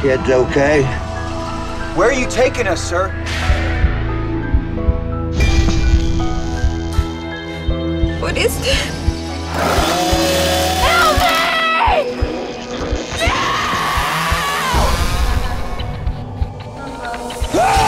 kids okay? Where are you taking us, sir? What is this? Help me! No! Ah!